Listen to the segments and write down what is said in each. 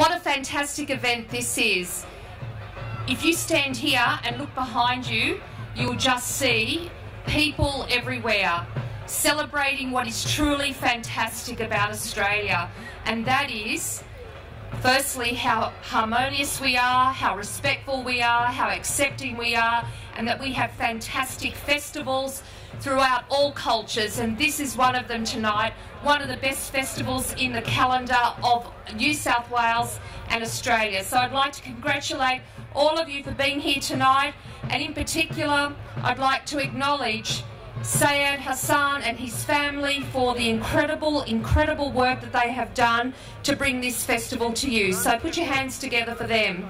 what a fantastic event this is. If you stand here and look behind you, you'll just see people everywhere celebrating what is truly fantastic about Australia, and that is firstly how harmonious we are, how respectful we are, how accepting we are, and that we have fantastic festivals throughout all cultures, and this is one of them tonight, one of the best festivals in the calendar of New South Wales and Australia. So I'd like to congratulate all of you for being here tonight, and in particular, I'd like to acknowledge Sayed Hassan and his family for the incredible, incredible work that they have done to bring this festival to you. So put your hands together for them.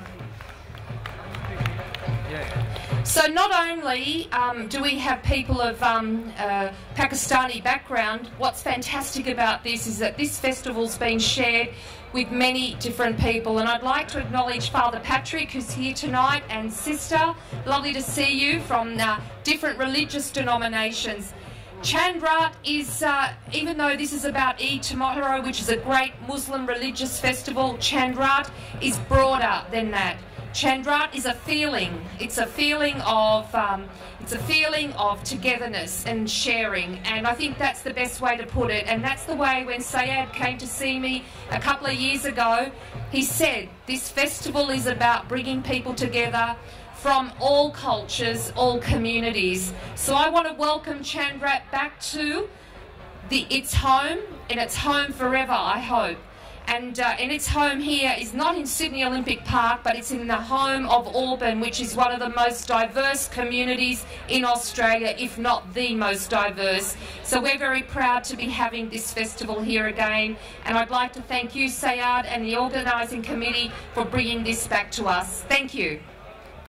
So not only um, do we have people of um, uh, Pakistani background, what's fantastic about this is that this festival's been shared with many different people and I'd like to acknowledge Father Patrick who's here tonight and sister, lovely to see you from uh, different religious denominations. Chand Raat is, uh, even though this is about Eid tomorrow, which is a great Muslim religious festival, Chand Raat is broader than that. Chand Raat is a feeling. It's a feeling of um, it's a feeling of togetherness and sharing, and I think that's the best way to put it. And that's the way when Sayed came to see me a couple of years ago, he said this festival is about bringing people together from all cultures, all communities. So I want to welcome Chand Raat back to the its home, and its home forever. I hope and, uh, and its home here is not in Sydney Olympic Park, but it's in the home of Auburn, which is one of the most diverse communities in Australia, if not the most diverse. So we're very proud to be having this festival here again, and I'd like to thank you, Sayed, and the organising committee for bringing this back to us. Thank you.